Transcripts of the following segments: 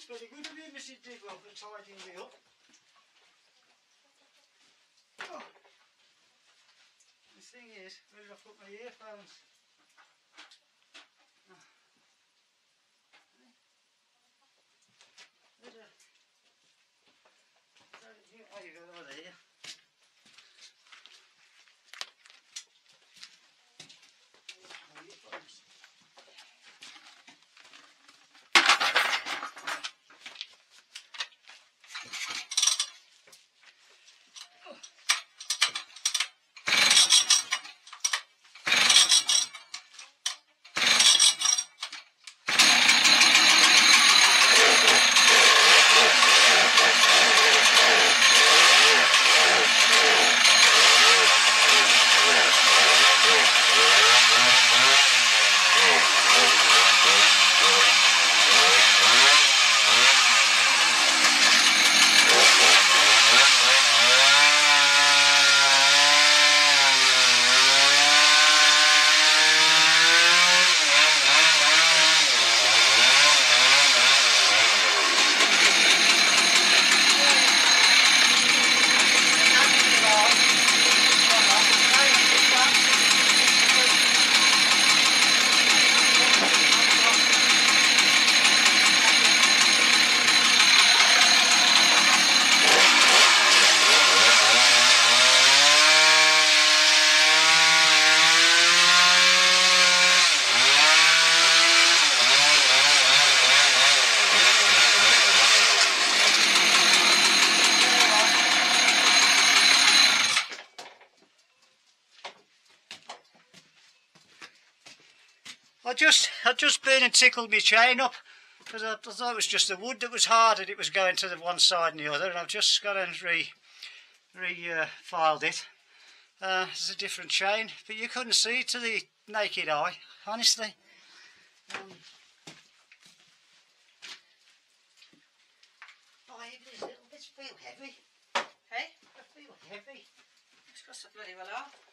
speel ik niet meer met z'n dikwels. Ik zal het in de hulp. Oh. Het ding is, we zijn goed met je eerst I just, I'd just been and tickled my chain up because I, I, thought it was just the wood that was hard and it was going to the one side and the other and I've just gone and re, re uh, filed it. Uh, it's a different chain, but you couldn't see to the naked eye, honestly. Um, oh, it little bits feel heavy. Hey? I feel heavy. It's got so bloody well off.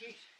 Lucky.